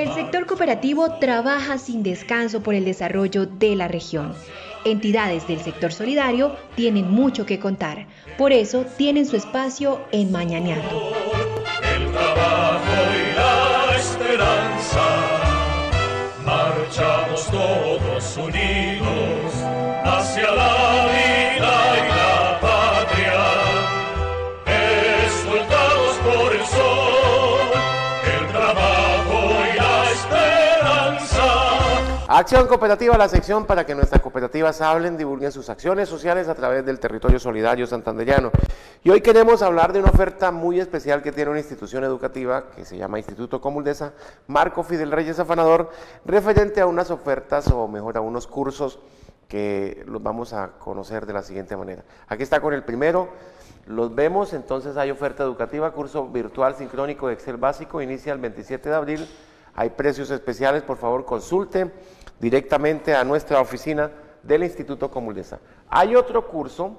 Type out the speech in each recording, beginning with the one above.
El sector cooperativo trabaja sin descanso por el desarrollo de la región. Entidades del sector solidario tienen mucho que contar, por eso tienen su espacio en Mañaneando. El trabajo y la esperanza, marchamos todos unidos Acción Cooperativa, la sección para que nuestras cooperativas hablen, divulguen sus acciones sociales a través del territorio solidario santanderiano. Y hoy queremos hablar de una oferta muy especial que tiene una institución educativa que se llama Instituto Comuldesa, Marco Fidel Reyes Afanador, referente a unas ofertas o mejor a unos cursos que los vamos a conocer de la siguiente manera. Aquí está con el primero, los vemos, entonces hay oferta educativa, curso virtual sincrónico de Excel básico, inicia el 27 de abril, hay precios especiales, por favor consulte directamente a nuestra oficina del Instituto Comuldesa. Hay otro curso,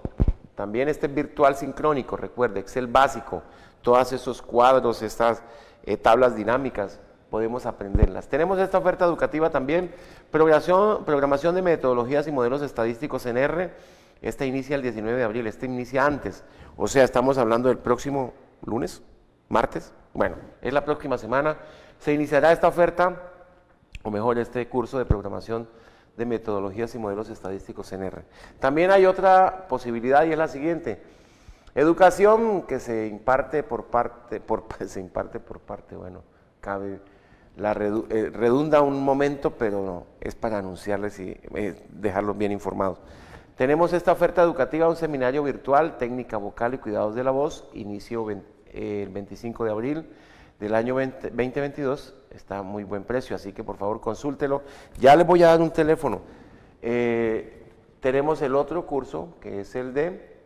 también este virtual sincrónico, recuerde, Excel básico, todos esos cuadros, estas eh, tablas dinámicas, podemos aprenderlas. Tenemos esta oferta educativa también, programación, programación de metodologías y modelos estadísticos en R, este inicia el 19 de abril, este inicia antes, o sea, estamos hablando del próximo lunes, martes, bueno, es la próxima semana, se iniciará esta oferta, o mejor, este curso de programación de metodologías y modelos estadísticos en R. También hay otra posibilidad y es la siguiente. Educación que se imparte por parte, por, se imparte por parte, bueno, cabe, la eh, redunda un momento, pero no, es para anunciarles y eh, dejarlos bien informados. Tenemos esta oferta educativa, un seminario virtual, técnica vocal y cuidados de la voz, inicio 20, eh, el 25 de abril del año 20, 2022, está a muy buen precio, así que por favor consúltelo. Ya les voy a dar un teléfono. Eh, tenemos el otro curso, que es el de,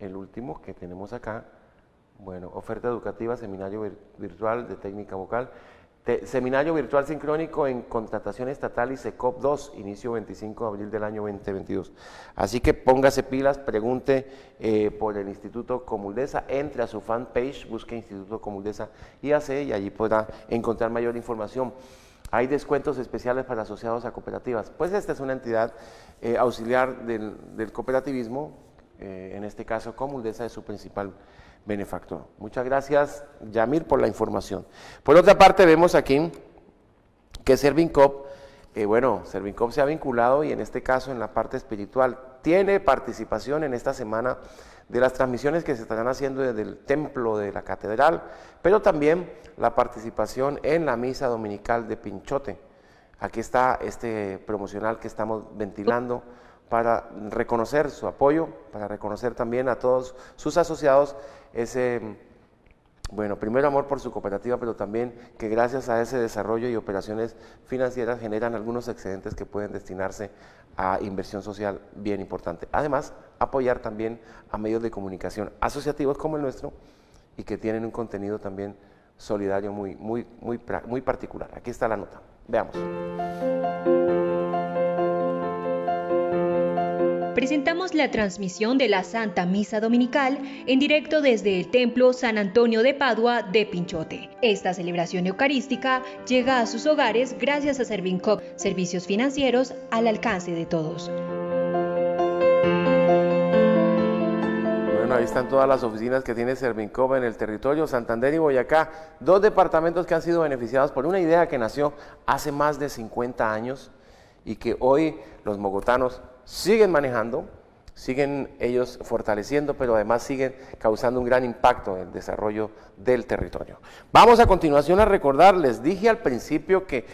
el último que tenemos acá, bueno, oferta educativa, seminario vir, virtual de técnica vocal, seminario virtual sincrónico en contratación estatal y SECOP 2, inicio 25 de abril del año 2022. Así que póngase pilas, pregunte eh, por el Instituto Comuldesa, entre a su fanpage, busque Instituto Comuldesa hace y allí podrá encontrar mayor información. Hay descuentos especiales para asociados a cooperativas. Pues esta es una entidad eh, auxiliar del, del cooperativismo, eh, en este caso Comuldesa es su principal benefactor. Muchas gracias, Yamir, por la información. Por otra parte, vemos aquí que Servincop, eh, bueno, Servincop se ha vinculado y en este caso en la parte espiritual tiene participación en esta semana de las transmisiones que se estarán haciendo desde el templo de la catedral, pero también la participación en la misa dominical de Pinchote. Aquí está este promocional que estamos ventilando para reconocer su apoyo, para reconocer también a todos sus asociados ese, bueno, primero amor por su cooperativa, pero también que gracias a ese desarrollo y operaciones financieras generan algunos excedentes que pueden destinarse a inversión social bien importante. Además, apoyar también a medios de comunicación asociativos como el nuestro y que tienen un contenido también solidario muy, muy, muy, muy particular. Aquí está la nota. Veamos. Presentamos la transmisión de la Santa Misa Dominical en directo desde el Templo San Antonio de Padua de Pinchote. Esta celebración eucarística llega a sus hogares gracias a Servincop, servicios financieros al alcance de todos. Bueno, ahí están todas las oficinas que tiene Servincop en el territorio Santander y Boyacá, dos departamentos que han sido beneficiados por una idea que nació hace más de 50 años y que hoy los mogotanos siguen manejando, siguen ellos fortaleciendo, pero además siguen causando un gran impacto en el desarrollo del territorio. Vamos a continuación a recordar, les dije al principio que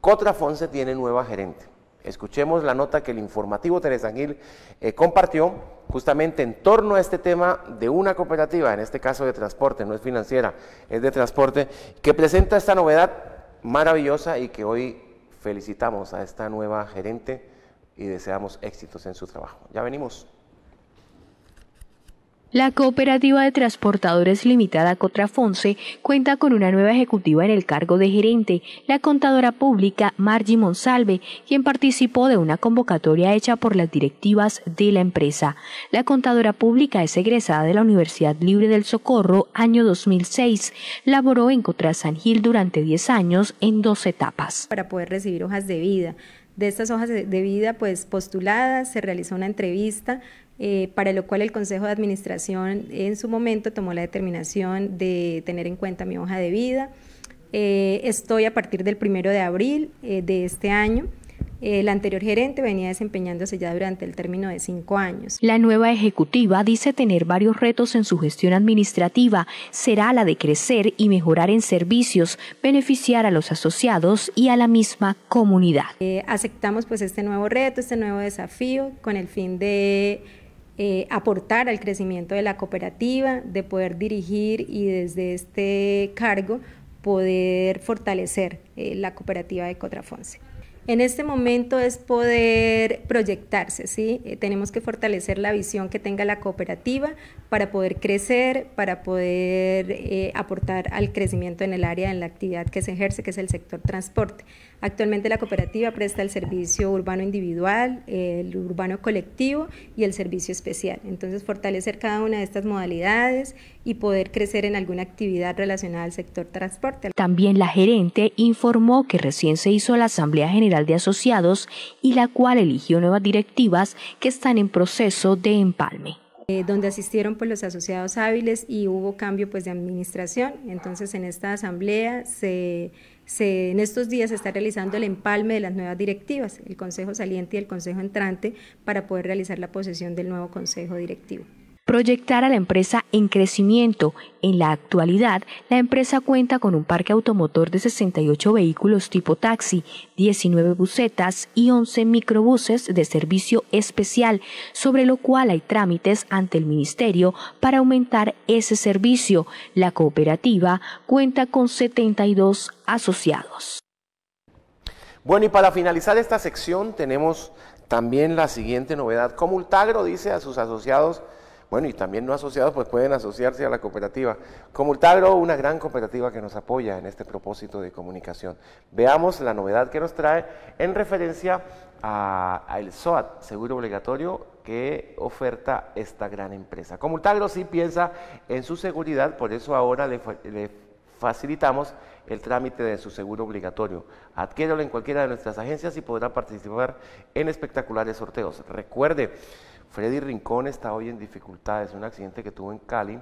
Cotrafonse tiene nueva gerente. Escuchemos la nota que el informativo Teresa Gil eh, compartió justamente en torno a este tema de una cooperativa, en este caso de transporte, no es financiera, es de transporte, que presenta esta novedad maravillosa y que hoy felicitamos a esta nueva gerente y deseamos éxitos en su trabajo. Ya venimos. La cooperativa de transportadores limitada Cotrafonse cuenta con una nueva ejecutiva en el cargo de gerente, la contadora pública Margie Monsalve, quien participó de una convocatoria hecha por las directivas de la empresa. La contadora pública es egresada de la Universidad Libre del Socorro año 2006. Laboró en San Gil durante 10 años en dos etapas. Para poder recibir hojas de vida. De estas hojas de vida pues postuladas se realizó una entrevista eh, para lo cual el Consejo de Administración en su momento tomó la determinación de tener en cuenta mi hoja de vida. Eh, estoy a partir del primero de abril eh, de este año. El anterior gerente venía desempeñándose ya durante el término de cinco años. La nueva ejecutiva dice tener varios retos en su gestión administrativa. Será la de crecer y mejorar en servicios, beneficiar a los asociados y a la misma comunidad. aceptamos pues este nuevo reto, este nuevo desafío con el fin de eh, aportar al crecimiento de la cooperativa, de poder dirigir y desde este cargo poder fortalecer eh, la cooperativa de Cotrafonse. En este momento es poder proyectarse, ¿sí? Eh, tenemos que fortalecer la visión que tenga la cooperativa para poder crecer, para poder eh, aportar al crecimiento en el área, en la actividad que se ejerce, que es el sector transporte. Actualmente la cooperativa presta el servicio urbano individual, el urbano colectivo y el servicio especial. Entonces, fortalecer cada una de estas modalidades y poder crecer en alguna actividad relacionada al sector transporte. También la gerente informó que recién se hizo la Asamblea General de Asociados y la cual eligió nuevas directivas que están en proceso de empalme. Eh, donde asistieron pues, los asociados hábiles y hubo cambio pues, de administración. Entonces en esta asamblea se, se, en estos días se está realizando el empalme de las nuevas directivas, el consejo saliente y el consejo entrante, para poder realizar la posesión del nuevo consejo directivo proyectar a la empresa en crecimiento. En la actualidad, la empresa cuenta con un parque automotor de 68 vehículos tipo taxi, 19 busetas y 11 microbuses de servicio especial, sobre lo cual hay trámites ante el Ministerio para aumentar ese servicio. La cooperativa cuenta con 72 asociados. Bueno, y para finalizar esta sección tenemos también la siguiente novedad. Comultagro dice a sus asociados bueno, y también no asociados pues pueden asociarse a la cooperativa. Comultagro, una gran cooperativa que nos apoya en este propósito de comunicación. Veamos la novedad que nos trae en referencia al SOAT, seguro obligatorio, que oferta esta gran empresa. Comultagro sí piensa en su seguridad, por eso ahora le, le facilitamos el trámite de su seguro obligatorio. Adquiéralo en cualquiera de nuestras agencias y podrá participar en espectaculares sorteos. Recuerde, Freddy Rincón está hoy en dificultades, un accidente que tuvo en Cali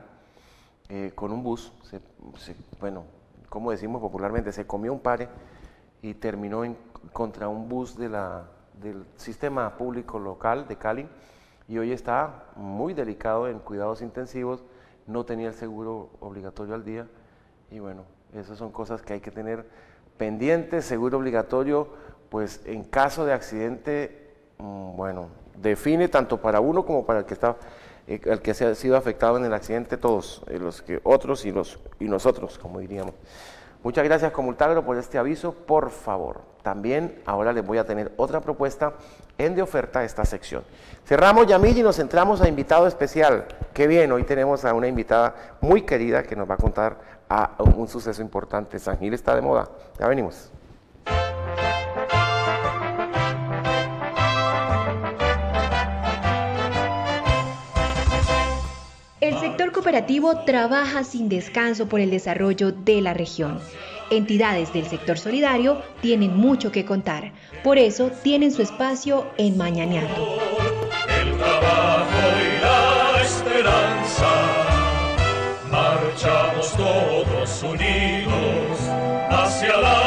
eh, con un bus, bueno, como decimos popularmente, se comió un pare y terminó contra un bus del sistema público local de Cali y hoy está muy delicado en cuidados intensivos, no tenía el seguro obligatorio al día y bueno, esas son cosas que hay que tener pendientes, seguro obligatorio, pues en caso de accidente, bueno, define tanto para uno como para el que está eh, el que se ha sido afectado en el accidente, todos, eh, los que otros y los y nosotros, como diríamos. Muchas gracias Comultagro por este aviso, por favor. También ahora les voy a tener otra propuesta en de oferta esta sección. Cerramos Yamil y nos centramos a invitado especial. Qué bien, hoy tenemos a una invitada muy querida que nos va a contar un suceso importante. San Gil está de moda. Ya venimos. El sector cooperativo trabaja sin descanso por el desarrollo de la región. Entidades del sector solidario tienen mucho que contar, por eso tienen su espacio en Mañaneando. El trabajo y la esperanza, marchamos todos unidos hacia la